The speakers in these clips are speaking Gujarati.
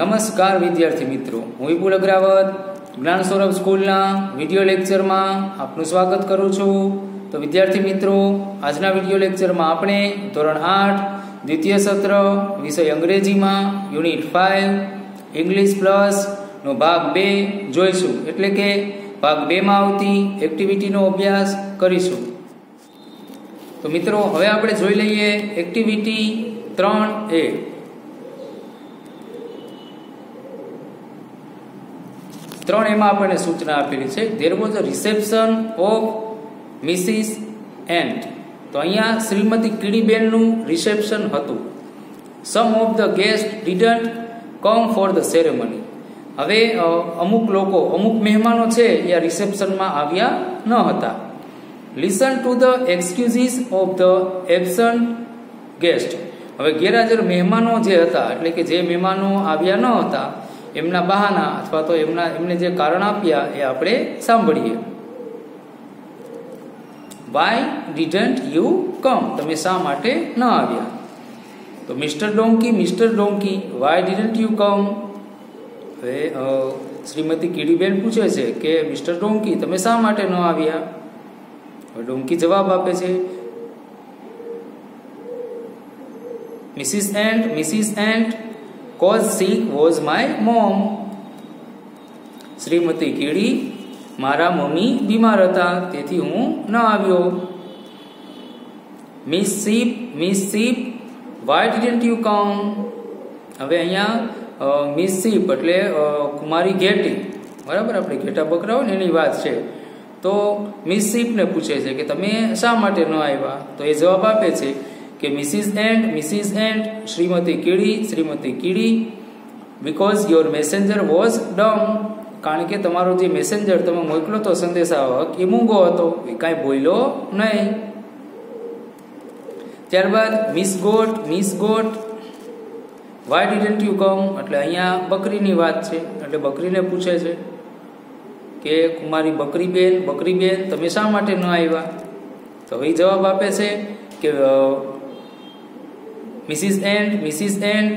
નમસ્કાર વિદ્યાર્થી મિત્રો, હું વિપુલ અગ્રાવત, જ્ઞાન સૌરભ સ્કૂલના વીડિયો લેક્ચરમાં આપનું સ્વાગત કરું છું. તો વિદ્યાર્થી મિત્રો, આજના વીડિયો લેક્ચરમાં આપણે ધોરણ આઠ, દ્વિતીય સત્ર, વિષય અંગ્રેજીમાં, યુનિટ ફાઇવ ઇંગ્લિશ પ્લસ નો ભાગ બે જોઈશું. એટલે કે ભાગ બેમાં આવતી એક્ટિવિટીનો અભ્યાસ કરીશું. તો મિત્રો, હવે આપણે જોઈ લઈએ એક્ટિવિટી ત્રણ એ. ત્રણ એમાં આપણને સૂચના આપેલી છે. There was a reception of mrs ant તો અહીંયા શ્રીમતી કીડીબેનનું રિસેપ્શન હતું. Some of the guest didn't come for the ceremony હવે અમુક લોકો, અમુક મહેમાનો છે એ રિસેપ્શનમાં આવ્યા ન હતા. Listen to the excuses of the absent guest હવે ગેરહાજર મહેમાનો જે હતા, એટલે કે જે મહેમાનો આવ્યા ન હતા એમના બહાના અથવા તો એમના, એમને જે કારણ આપ્યા એ આપણે સાંભળીએ. વાય ડીડન્ટ યુ કમ તમે શા માટે ન આવ્યા? તો mister donkey mister donkey why didn't you come હવે શ્રીમતી કીડીબેન પૂછે છે કે મિસ્ટર ડોંકી તમે શા માટે ન આવ્યા? ડોંકી જવાબ આપે છે Mrs Ant Mrs Ant cause sick was my mom Shrimati કીડી મારા મમ્મી બીમાર હતા તેથી હું ન આવ્યો Miss Sheep Miss Sheep why didn't you come હવે અહીંયા મિસ સીપ એટલે કુમારી ઘેટી. બરાબર? આપણે ઘેટા બકરા હોય ને એની વાત છે. તો મિસ સીપને પૂછે છે કે તમે શા માટે ન આવ્યા? તો એ જવાબ આપે છે કે Mrs Ant Mrs Ant Shrimati કીડી શ્રીમતી કીડી because your messenger was dumb કારણ કે તમારો જે મેસેન્જર તમે મોકલો તો સંદેશાવાહક, એ મૂંગો હતો. એ કાંઈ બોલ્યો નહીં. ત્યારબાદ Miss Goat Miss Goat why didn't you come એટલે અહીંયા બકરીની વાત છે. એટલે બકરીને પૂછે છે કે કુમારી બકરી બેન તમે શા માટે ન આવ્યા? તો એ જવાબ આપે છે કે Mrs Ant Mrs Ant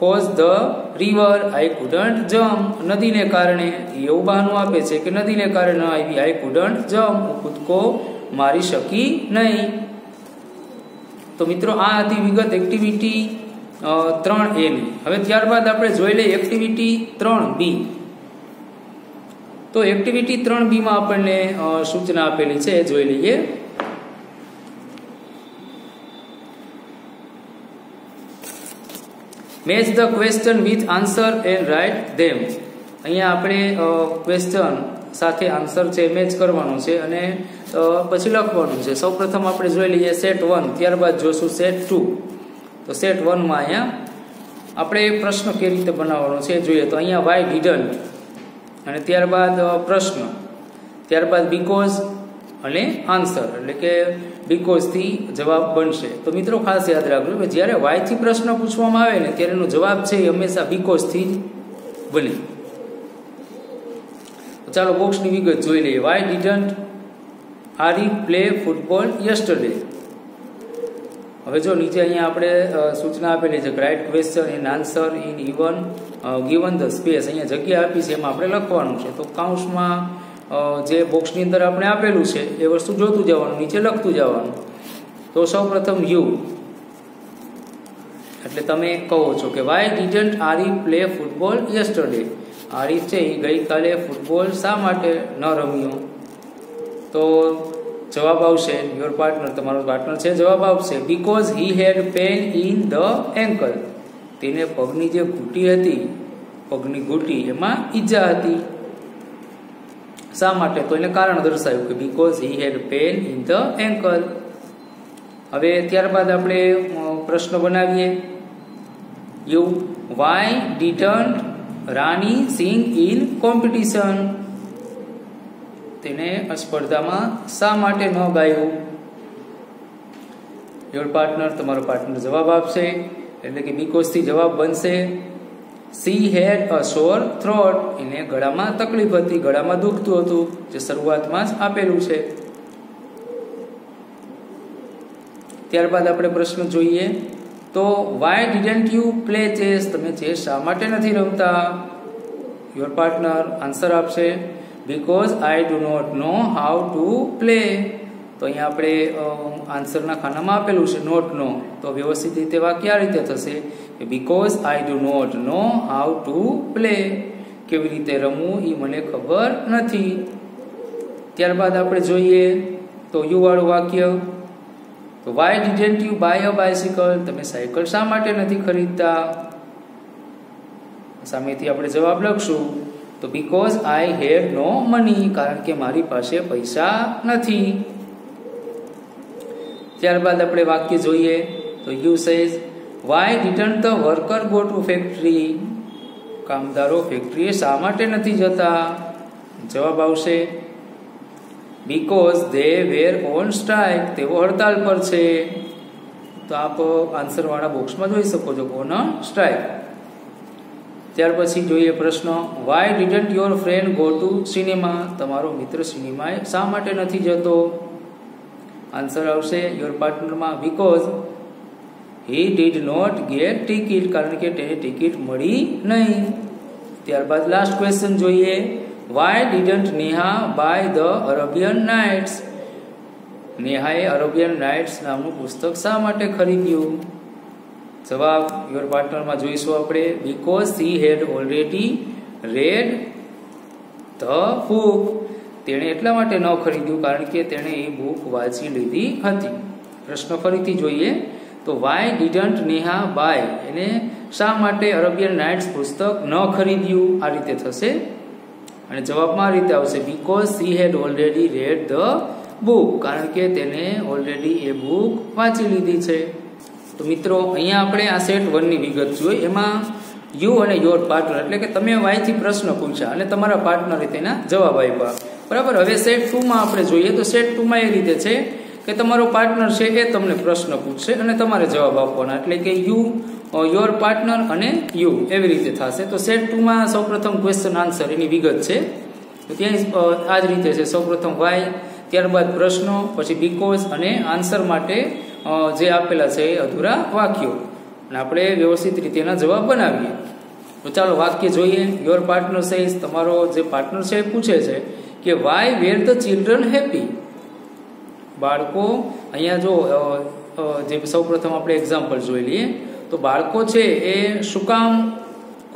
cause the river I couldn't jump નદીને કારણે એવું બહાનું આપે છે કે નદીને કારણે આવી આઈ કુડન્ટ જમ્પ હું કૂદકો મારી શકી નહીં. તો મિત્રો, આ હતી વિગત એક્ટિવિટી ત્રણ એની હવે ત્યારબાદ આપણે જોઈ લઈએ એક્ટિવિટી ત્રણ બી તો એક્ટિવિટી ત્રણ બીમાં આપણને સૂચના આપેલી છે, જોઈ લઈએ. Match the question with answer and write them અહીંયા આપણે ક્વેશ્ચન સાથે આન્સર છે મેચ કરવાનો છે અને પછી લખવાનું છે. સૌપ્રથમ આપણે જોઈ લઈએ સેટ વન ત્યારબાદ જોશું સેટ ટુ તો સેટ વનમાં અહીંયા આપણે પ્રશ્ન કેવી રીતે બનાવવાનો છે જોઈએ. તો અહીંયા વાય ડિડન્ટ અને ત્યારબાદ પ્રશ્ન. ત્યારબાદ બીકોઝ અને આન્સર એટલે કે બીકોઝથી જવાબ બનશે. તો મિત્રો ખાસ યાદ રાખજો કે જ્યારે વાયથી પ્રશ્ન પૂછવામાં આવે ને ત્યારે એનો જવાબ છે એ હંમેશા બીકોઝથી જ બને. ચાલો બોક્સની વિગત જોઈ લઈએ. Why didn't are play football yesterday હવે જો નીચે અહીંયા આપણે સૂચના આપેલી છે write question in answer in even given the space અહીંયા જગ્યા આપી છે, એમાં આપણે લખવાનું છે. તો કાઉન્સમાં જે બોક્સની અંદર આપણે આપેલું છે, એ વસ્તુ જોતું જવાનું, નીચે લખતું જવાનું. તો સૌ પ્રથમ યુ. એટલે તમે કહો છો કે why didn't Ari play football yesterday Ari છે એ ગઈકાલે ફૂટબોલ શા માટે ન રમ્યો? તો જવાબ આવશે યોર પાર્ટનર તમારો પાર્ટનર છે, જવાબ આવશે because he had pain in the ankle તેને પગની જે ઘૂંટી હતી, પગની ઘૂંટી એમાં ઈજા હતી. શા માટે? તો એને કારણ દર્શાવ્યું કે because he had pain in the ankle હવે ત્યારબાદ આપણે પ્રશ્ન બનાવીએ. You why didn't Rani sing in competition તેને સ્પર્ધામાં શા માટે ન ગાયું? યોર પાર્ટનર તમારો પાર્ટનર જવાબ આપશે. એટલે કે બીકોઝથી જવાબ બનશે. સી હેડ અ સોર થ્રોટ એને ગળામાં તકલીફ હતી. ગળામાં દુખતું હતું. જે શરૂઆતમાં જ આપેલું છે. ત્યારબાદ આપણે પ્રશ્ન જોઈએ. તો why didn't you play chess તમે ચેસ શા માટે નથી રમતા? યોર પાર્ટનર આન્સર આપશે because I do not know how to play તો અહીંયા આપણે આન્સરના ખાનામાં આપેલું છે નોટ નો તો વ્યવસ્થિત રીતે વાક્ય આ રીતે થશે. કે because I do not know how to play કેવી રીતે રમવું એ મને ખબર નથી. ત્યારબાદ આપણે જોઈએ તો યુ વાળું વાક્ય, તો why didn't you buy a bicycle તમે સાયકલ શા માટે નથી ખરીદતા? સામેથી આપણે જવાબ લખશું, તો because I have no money કારણ કે મારી પાસે પૈસા નથી. ત્યારબાદ આપણે વાક્ય જોઈએ, તો you says why return the worker go to factory કામદારો ફેક્ટરીએ શા માટે નથી જતા? જવાબ આવશે because they were on strike તેઓ હડતાલ પર છે. તો આપ આન્સરવાળા બોક્સમાં જોઈ શકો છો ઓન સ્ટ્રાઇક ત્યાર પછી જોઈએ પ્રશ્ન why didn't your friend go to cinema તમારો મિત્ર સિનેમાએ શા માટે નથી જતો? આન્સર આવશે your પાર્ટનરમાં because he did not get ticket કારણ કે તેને ટિકિટ મળી નહીં. ત્યારબાદ લાસ્ટ ક્વેશ્ચન જોઈએ. Why didn't Neha buy the Arabian Nights નેહાએ Arabian Nights નામનું પુસ્તક શા માટે ખરીદ્યું? જવાબ યોર પાર્ટનરમાં જોઈશું આપણે. Because she had already read the book તેણે એટલા માટે ન ખરીદ્યું, કારણ કે તેણે એ બુક વાંચી લીધી હતી. પ્રશ્ન ફરીથી જોઈએ. તો વાય ડીડન્ટ નેહા બાય એને શા માટે અરેબિયન નાઇટ્સ પુસ્તક ન ખરીદ્યું? આ રીતે થશે. અને જવાબમાં આ રીતે આવશે. Because she had already read the book કારણ કે તેને ઓલરેડી એ બુક વાંચી લીધી છે. તો મિત્રો, અહીંયા આપણે આ સેટ વનની વિગત જોઈ. એમાં યુ અને યોર પાર્ટનર એટલે કે તમે વાયથી પ્રશ્ન પૂછ્યા અને તમારા પાર્ટનરે તેના જવાબ આપ્યા. બરાબર? હવે સેટ ટુમાં આપણે જોઈએ તો સેટ ટુમાં એ રીતે છે. કે તમારો પાર્ટનર છે એ તમને પ્રશ્ન પૂછશે અને તમારે જવાબ આપવાના. એટલે કે યુ યોર પાર્ટનર અને યુ એવી રીતે થશે. તો સેટ ટુમાં સૌપ્રથમ ક્વેશ્ચન આન્સર એની વિગત છે. તો ત્યાં આ જ રીતે છે. સૌપ્રથમ વાય ત્યારબાદ પ્રશ્નો, પછી બીકોઝ અને આન્સર માટે જે આપેલા છે એ અધૂરા વાક્યો. અને આપણે વ્યવસ્થિત રીતે એના જવાબ બનાવીએ. તો ચાલો વાક્ય જોઈએ. યોર પાર્ટનર સેઝ તમારો જે પાર્ટનર છે એ પૂછે છે કે why were the children happy બાળકો, અહીંયા જો જે સૌપ્રથમ આપણે એક્ઝામ્પલ જોઈ લઈએ, તો બાળકો છે એ શું કામ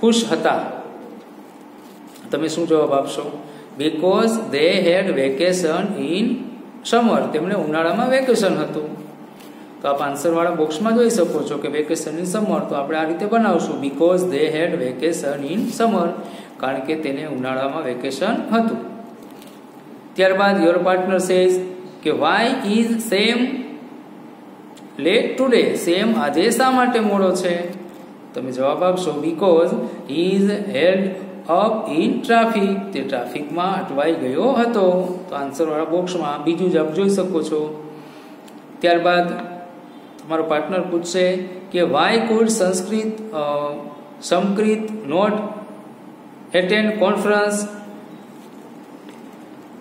ખુશ હતા? તમે શું જવાબ આપશો? Because they had vacation in summer તેમને ઉનાળામાં વેકેશન હતું. તો આપ આન્સરવાળા બોક્સમાં જોઈ શકો છો કે વેકેશન ઇન સમર તો આપણે આ રીતે બનાવશું. Because they had vacation in summer કારણ કે તેને ઉનાળામાં વેકેશન હતું. ત્યારબાદ યોર પાર્ટનર સેઝ કે why is Sam late today Sam આજે શા માટે મોડો છે? તમે જવાબ આપશો because is held up in traffic તે ટ્રાફિકમાં અટવાઈ ગયો હતો. તો આન્સરવાળા બોક્સમાં બીજું જ આપ જોઈ શકો છો. ત્યારબાદ તમારો પાર્ટનર પૂછશે કે why could Sanskrit Sanskrit not attend conference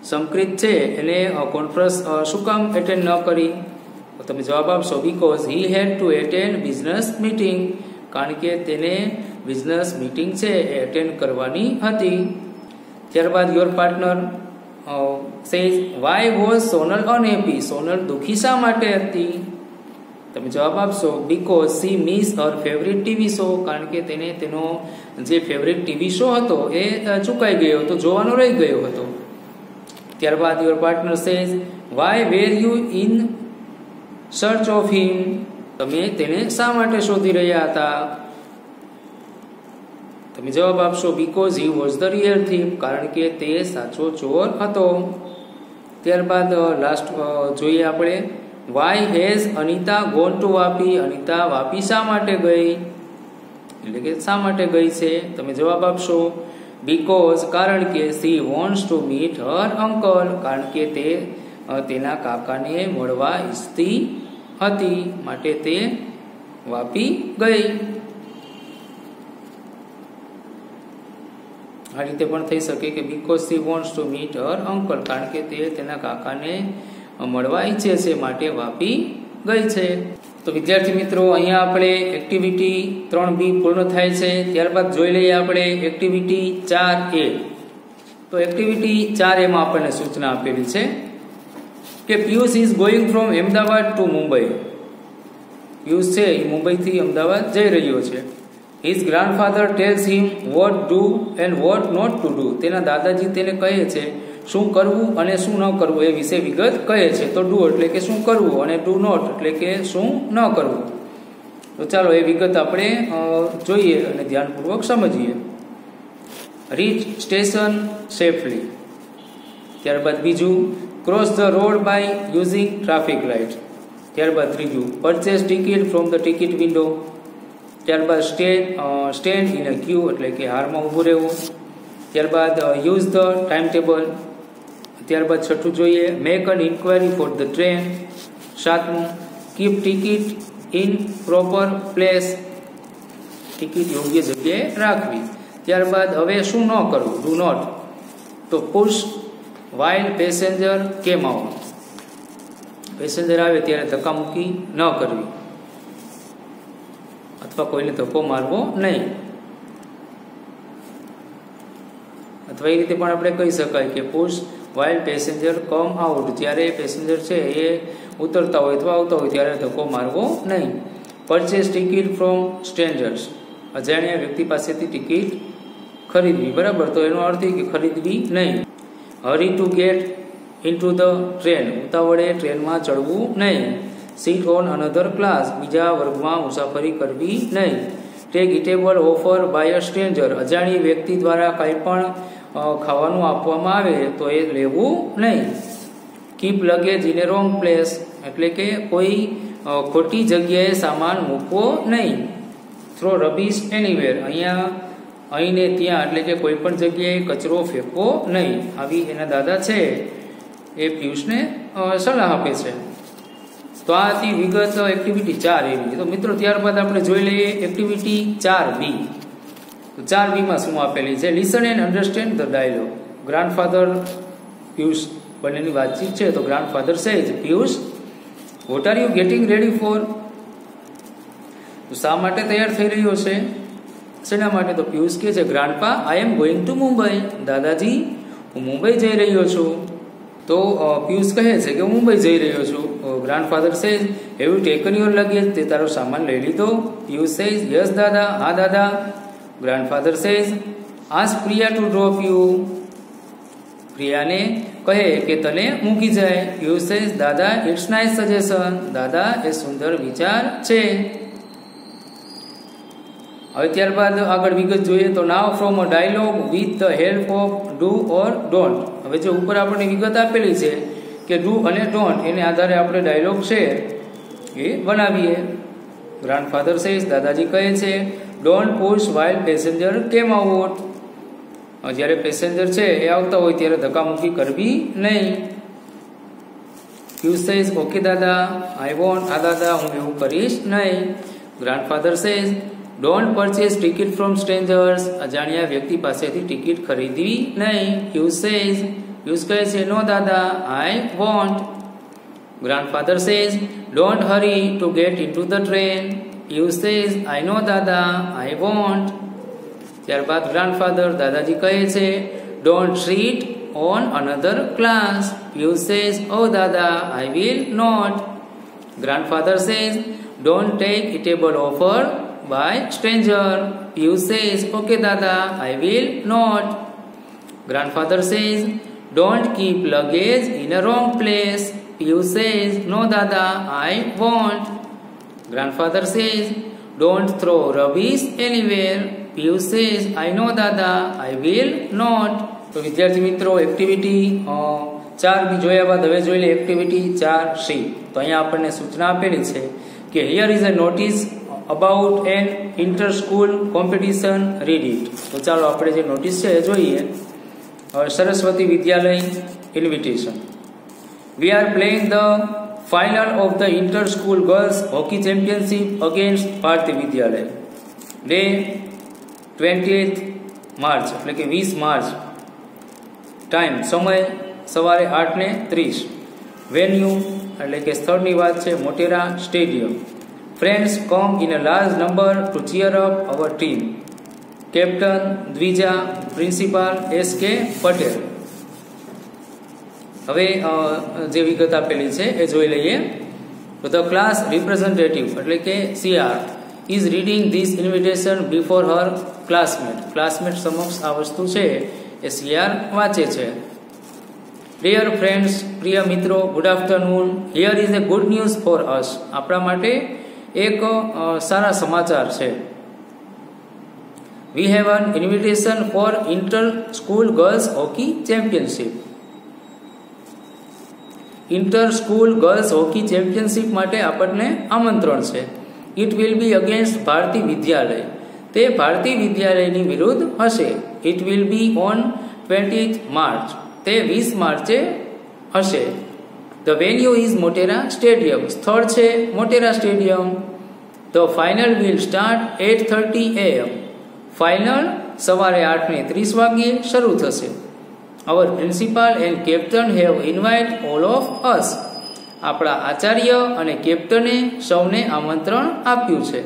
Sanskrit છે, એને કોન્ફરન્સ શું કામ એટેન્ડ ન કરી? તમે જવાબ આપશો because he had to attend business meeting કારણ કે તેને બિઝનેસ મીટિંગ છે એ એટેન્ડ કરવાની હતી. ત્યારબાદ your partner says why was Sonal unhappy Sonal દુઃખી શા માટે હતી? તમે જવાબ આપશો because she miss her favourite TV show કારણ કે તેને તેનો જે ફેવરિટ ટીવી શો હતો એ ચૂકાઈ ગયો હતો, જોવાનો રહી ગયો હતો. ત્યારબાદ your partner says why were you in search of him તમે તેને શા માટે શોધી રહ્યા હતા? તમે જવાબ આપશો because he was the real thief કારણ કે તે સાચો ચોર હતો. ત્યારબાદ લાસ્ટ જોઈએ આપણે why has Anita gone to Vapi? Anita Vapi શા માટે ગઈ? એટલે કે, શા માટે ગઈ છે? તમે જવાબ આપશો બીકોઝ કારણ કે she wants to meet her uncle કારણ કે તે તેના કાકાને મળવા ઈચ્છતી હતી, માટે તે વાપી ગઈ. આ રીતે પણ થઈ શકે કે because she wants to meet her uncle કારણ કે તે તેના કાકાને મળવા ઈચ્છે છે, માટે વાપી ગઈ છે. તો વિદ્યાર્થી મિત્રો, અહીંયા આપણે એક્ટિવિટી ત્રણ બી પૂર્ણ થાય છે. ત્યારબાદ જોઈ લઈએ આપણે એક્ટિવિટી ચાર એ તો એક્ટિવિટી ચાર એમાં આપણને સૂચના આપેલી છે કે Piyush is going from Ahmedabad to Mumbai. Piyush છે, એ મુંબઈથી અમદાવાદ જઈ રહ્યો છે. His grandfather tells him what do and what not to do તેના દાદાજી તેને કહે છે શું કરવું અને શું ન કરવું એ વિશે વિગત કહે છે. તો ડુ એટલે કે શું કરવું અને ડુ નોટ એટલે કે શું ન કરવું. તો ચાલો એ વિગત આપણે જોઈએ અને ધ્યાનપૂર્વક સમજીએ. રીચ સ્ટેશન સેફલી ત્યારબાદ બીજું cross the road by using traffic light ત્યારબાદ ત્રીજું purchase ticket from the ticket window ત્યારબાદ stand stand in a queue એટલે કે હારમાં ઊભું રહેવું. ત્યારબાદ યુઝ ધ ટાઈમ ટેબલ ત્યારબાદ છઠ્ઠું જોઈએ. Make an inquiry for the train સાતમું keep ticket in proper place ticket યોગ્ય જગ્યાએ રાખવી. ત્યારબાદ હવે શું ન કરવું? Do not to push while passenger came out passenger આવે ત્યારે ધક્કામુક્કી ન કરવી. અથવા કોઈને ધક્કો મારવો નહીં. અથવા એ રીતે પણ આપણે કહી શકાય કે push while passenger come out જ્યારે પેસેન્જર છે, એ ઉતરતા હોય અથવા આવતા હોય ત્યારે ધક્કો મારવો નહીં. પરચેસ ટિકિટ ફ્રોમ સ્ટ્રેન્જર્સ અજાણ્યા વ્યક્તિ પાસેથી ટિકિટ ખરીદવી. બરાબર? તો એનો અર્થ કે ખરીદવી નહીં. Hurry to get into the train ઉતાવળે ટ્રેનમાં ચડવું નહીં. સીટ ઓન અનધર ક્લાસ બીજા વર્ગમાં મુસાફરી કરવી નહીં. Take eatable offer by a stranger અજાણી વ્યક્તિ દ્વારા કંઈ પણ ખાવાનું આપવામાં આવે તો એ લેવું નહીં. Keep luggage in a wrong place એટલે કે કોઈ ખોટી જગ્યાએ સામાન મૂકવો નહીં. થ્રો રબીશ એનીવેર અહીંયા અહીંને ત્યાં, એટલે કે કોઈ પણ જગ્યાએ કચરો ફેંકવો નહીં. આવી એના દાદા છે. એ પિયુષને સલાહ આપે છે. તો આ હતી વિગત એક્ટિવિટી ચાર એવી. તો મિત્રો, ત્યારબાદ આપણે જોઈ લઈએ એક્ટિવિટી ચાર બી. ચાર બીમાં શું આપેલી છે? Listen and understand the dialogue grandfather Piyush બંનેની વાતચીત છે, તો grandfather say Piyush what are you getting ready for તો શા માટે તૈયાર થઈ રહ્યો છે? શેના માટે? તો પિયુષ કે છે grandpa I am going to Mumbai દાદાજી, હું મુંબઈ જઈ રહ્યો છું. તો પિયુષ કહે છે કે, હું મુંબઈ જઈ રહ્યો છું. Grandfather says have you taken your luggage તે તારો સામાન લઈ લીધો. પિયુષ સેઝ યસ દાદા. હા, દાદા. Grandfather says as Priya to drop you પ્રિયાને કહે કે, તને મૂકી જાય. યુ સેઝ દાદા ઇટ્સ નાઇસ સજેશન દાદા, એ સુંદર વિચાર છે. હવે ત્યારબાદ આગળ વિગત જોઈએ તો now from a dialogue with the help of do or don't હવે જે ઉપર આપણને વિગત આપેલી છે કે ડુ અને ડોન્ટ એને આધારે આપણે ડાયલોગ છે એ બનાવીએ. ગ્રાન્ડફાધર સેઝ દાદાજી કહે છે don't push while passenger came out જ્યારે પેસેન્જર છે, એ આવતા હોય ત્યારે ધક્કામુક્કી કરવી નહીં. યુ સેઝ ઓકે દાદા આઈ વોન્ટ આ દાદા, હું એવું કરીશ નહીં. Grandfather says don't purchase ticket from strangers અજાણ્યા વ્યક્તિ પાસેથી ટિકિટ ખરીદવી નહીં. યુ સેઝ યુઝ કહે છે નો દાદા I won't grandfather says don't hurry to get into the train you says I no દાદા આઈ વોન્ટ ત્યારબાદ ગ્રાન્ડફાધર દાદાજી કહે છે don't sit on another class you says oh દાદા I will not grandfather says don't take eatable offer by stranger. Piyush says, okay dada, I will not. Grandfather says, don't keep luggage in a wrong place. Piyush says, no dada, I won't. Grandfather says, don't throw rubbish anywhere. Piyush says, I know dada, I will not. તો વિદ્યાર્થી મિત્રો એક્ટિવિટી ચાર બી જોયા બાદ હવે જોઈ લે એક્ટિવિટી ચાર સી તો અહીંયા આપણને સૂચના આપેલી છે કે here is a notice about an inter school competition read it તો ચાલો આપણે જે નોટિસ છે એ જોઈએ Saraswati Vidyalaya invitation we are playing the final of the inter school girls hockey championship against Bharati Vidyalaya day twenty March એટલે કે વીસ માર્ચ ટાઈમ સમય, સવારે આઠ ને ત્રીસ. વેન્યુ એટલે કે સ્થળની વાત છે, Motera stadium. Friends come in a large number to cheer up our team captain Dwija principal S K Patel હવે જે વિગત આપેલી છે એ જોઈ લઈએ. તો ધ ક્લાસ રિપ્રેઝેન્ટેટિવ એટલે કે CR is reading this invitation before her classmate. Classmate સમક્ષ આ વસ્તુ છે એ સીઆર વાંચે છે. ડિયર ફ્રેન્ડ્સ પ્રિય મિત્રો good afternoon here is a good news for us આપણા માટે એક સારા સમાચાર છે. We have an invitation for inter school girls hockey championship inter school girls hockey championship માટે આપણને આમંત્રણ છે. It will be against Bharati Vidyalaya. તે ભારતી વિદ્યાલયની વિરુદ્ધ હશે. It will be on twenty March તે વીસ માર્ચે હશે. The venue is Motera stadium. સ્થળ છે Motera stadium. The final will start at thirty am final સવારે આઠને ત્રીસ વાગ્યે શરૂ થશે. Our principal and captain have invite all of us આપણા આચાર્ય અને કેપ્ટને સૌને આમંત્રણ આપ્યું છે.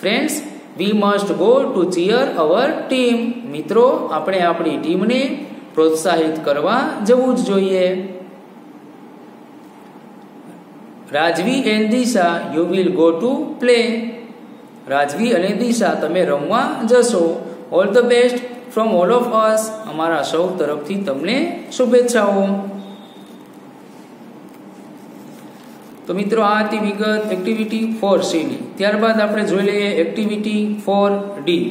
Friends we must go to cheer our team મિત્રો, આપણે આપણી ટીમને પ્રોત્સાહિત કરવા જવું જ જોઈએ. Rajvi and Disha you will go to play Rajvi અને દિશા, તમે રમવા જશો. All the best from all of us અમારા સૌ તરફથી તમને શુભેચ્છાઓ. તો મિત્રો, આ હતી વિગત એક્ટિવિટી ફોર સીની ત્યારબાદ આપણે જોઈ લઈએ activity four D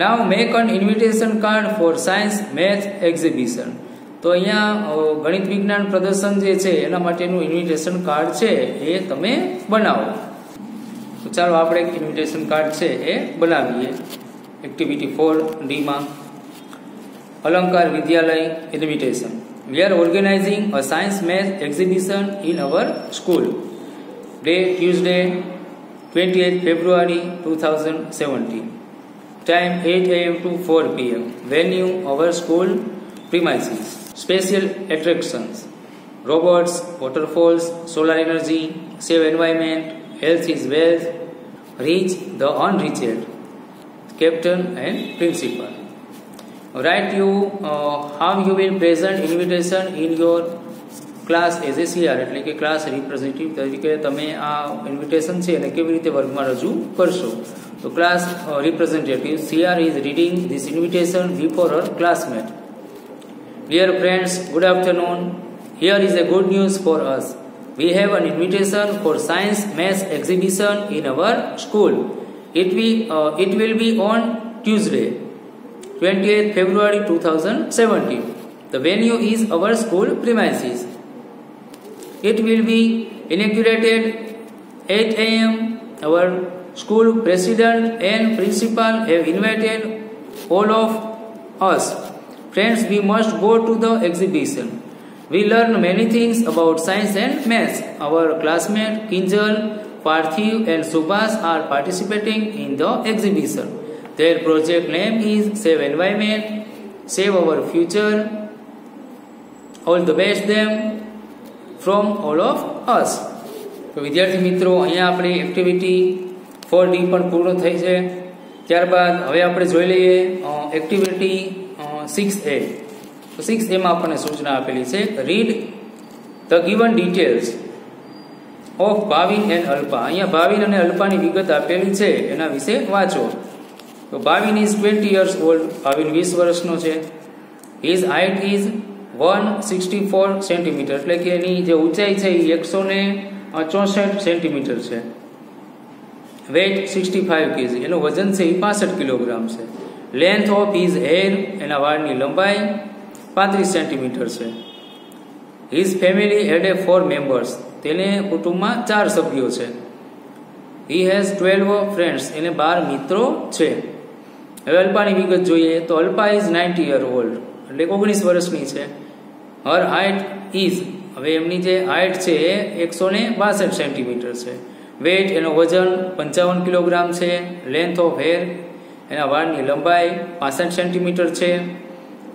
now make an invitation card for science math exhibition તો અહીંયા ગણિત વિજ્ઞાન પ્રદર્શન જે છે, એના માટેનું ઇન્વિટેશન કાર્ડ છે, એ તમે બનાવો. તો ચાલો આપણે એક ઇન્વિટેશન કાર્ડ છે, એ બનાવીએ. Activity 4 DMA Alankar Vidyalay invitation. We are organizing a science math exhibition in our school. Day Tuesday 28 February 2017. Time 8 am to 4 pm. Venue our school premises. Special attractions robots, waterfalls, solar energy, save environment, health is wealth, reach the unreached. Captain and principal. Write you uh, how you will present invitation in your class as a CR એટલે કે ક્લાસ રિપ્રેઝેન્ટેટિવ તરીકે તમે આ ઇન્વિટેશન છે એને કેવી રીતે વર્ગમાં રજૂ કરશો? તો class representative CR is reading this invitation before her classmate dear friends good afternoon here is a good news for us we have an invitation for science maths exhibition in our school. It will uh, it will be on tuesday 28th February 2017. The venue is our school premises. It will be inaugurated 8 am. Our school president and principal have invited all of us. Friends, we must go to the exhibition. We learn many things about science and maths. Our classmate Kinjal, Parthiv and Subhas are participating in the exhibition. Their project name is Save Environment, Save Our Future. All the best them from all of us. તો વિદ્યાર્થી મિત્રો અહીંયા આપણી એક્ટિવિટી ફોર ડી પણ પૂર્ણ થઈ છે ત્યારબાદ હવે આપણે જોઈ લઈએ એક્ટિવિટી સિક્સ એ તો સિક્સ એમાં આપણને સૂચના આપેલી છે read the given details of Bhavin and Alpa. અહીંયા ભાવિન અને અલ્પાની વિગત આપેલી છે, એના વિશે વાંચો. તો Bhavin is twenty years old Bhavin વીસ વર્ષનો છે. His height is one sixty four centimetre એટલે કે એની જે ઊંચાઈ છે એ એકસો ને ચોસઠ સેન્ટીમીટર છે. વેઇટ સિક્સટી ફાઇવ કેજી એનું વજન છે એ પાસઠ કિલોગ્રામ છે. લેન્થ ઓફ હિઝ હેર એના વાળની લંબાઈ પાંત્રીસ સેન્ટીમીટર છે. His family had a four members તેને કુટુંબમાં ચાર સભ્યો છે. હી હેઝ ટ્વેલ્વ ફ્રેન્ડ્સ એને બાર મિત્રો છે. હવે અલ્પાની વિગત જોઈએ તો Alpa is ninety year old એટલે ઓગણીસ વર્ષની છે. હર હાઇટ ઇઝ હવે એમની જે હાઇટ છે એ એકસો ને બાસઠ સેન્ટીમીટર છે. વેઇટ એનો વજન પંચાવન કિલોગ્રામ છે. લેન્થ ઓફ હેર એના વાળની લંબાઈ પાસઠ સેન્ટીમીટર છે.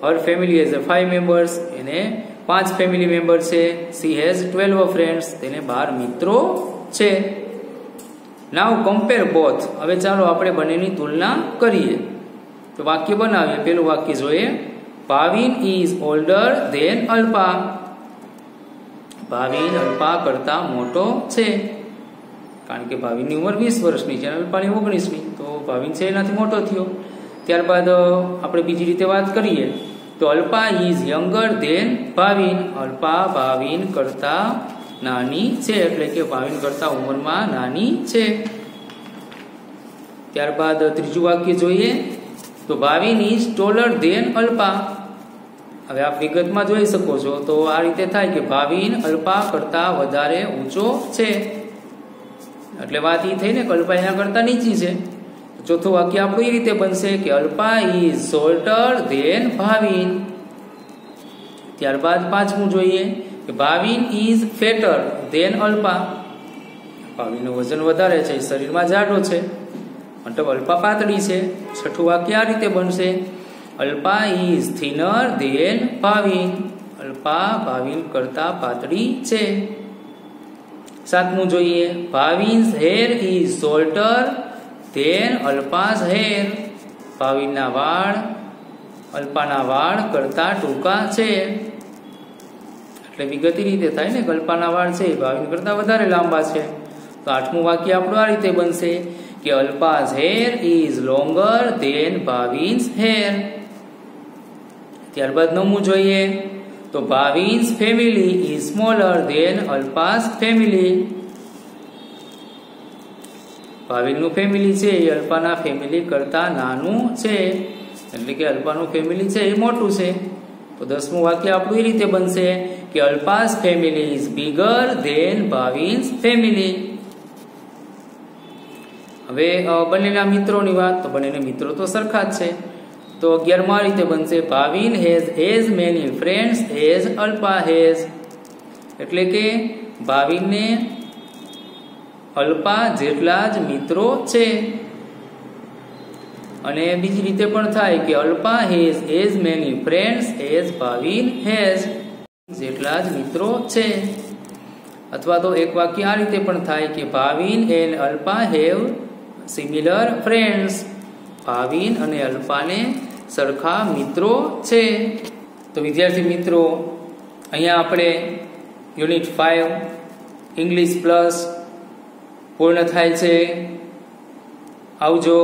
Her family has a five members એને પાંચ ફેમિલી મેમ્બર છે. સી હેઝ ટ્વેલ્વ ફ્રેન્ડ્સ તેને બાર મિત્રો છે. નાવ કમ્પેર બોથ હવે ચાલો આપણે બંનેની તુલના કરીએ. તો વાક્ય બનાવીએ. પેલું વાક્ય જોઈએ. Bhavin is older than Alpa. Bhavin Alpa કરતા મોટો છે. કારણ કે ભાવિનની ઉંમર વીસ વર્ષની છે અલ્પાની ઓગણીસની. તો ભાવિન છે એનાથી મોટો થયો. ત્યારબાદ આપણે બીજી રીતે વાત કરીએ. તો Alpa is younger than Bhavin. Alpa Bhavin કરતા નાની છે. એટલે કે ભાવિન કરતા ઉંમરમાં નાની છે. ત્યારબાદ ત્રીજું વાક્ય જોઈએ. તો Bhavin is taller than Alpa. હવે આપ વિગતમાં જોઈ શકો છો. તો આ રીતે થાય કે ભાવિન અલ્પા કરતા વધારે ઊંચો છે. એટલે વાત એ થઈ ને કે અલ્પા એના કરતા નીચી છે. ચોથું વાક્ય આપણું એ રીતે બનશે કે Alpa is shorter than Bhavin. ત્યારબાદ પાંચમું જોઈએ કે Bhavin is fatter than Alpa. ભાવિનનું વજન વધારે છે શરીરમાં જાડો છે. મતલબ અલ્પા પાતળી છે. છઠ્ઠું વાક્ય આ રીતે બનશે. Alpa is thinner than Bhavin. Alpa Bhavin કરતા પાતળી છે. સાતમું જોઈએ Bhavin's hair is shorter than Alpa's hair. ભાવિનના વાળ, અલ્પાના વાળ કરતા ટૂંકા છે. એટલે વિગતી રીતે થાય ને અલ્પાના વાળ છે ભાવિન કરતા વધારે લાંબા છે. તો આઠમું વાક્ય આપણું આ રીતે બનશે કે Alpa's hair is longer than Bhavin's hair. ત્યારબાદ નમું જોઈએ, તો Bhavin's family is smaller than Alpa's family. ભાવિનનું family છે, એ અલ્પાના ફેમિલી કરતાં નાનું છે. એટલે કે અલ્પાનું ફેમિલી છે, એ મોટું છે. તો દસમું વાક્ય આપણું એ રીતે બનશે કે Alpa's family is bigger than Bhavin's family હવે બંનેના મિત્રોની વાત, તો બંનેના મિત્રો તો સરખા જ છે. તો અગિયારમાં રીતે બનશે, Bhavin has as many friends as Alpa has એટલે કે ભાવિનને અલ્પા જેટલા જ મિત્રો છે. અને બીજી રીતે પણ થાય કે Alpa has as many friends as Bhavin, has જેટલા જ મિત્રો છે. અથવા તો એક વાક્ય આ રીતે પણ થાય કે Bhavin and Alpa have similar friends Bhavin અને અલ્પાને સરખા મિત્રો છે. તો વિદ્યાર્થી મિત્રો, અહીંયા આપણે યુનિટ ફાઇવ ઇંગ્લિશ પ્લસ પૂર્ણ થાય છે. આવજો.